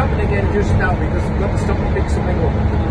stop again just now because we've got to stop and pick something up.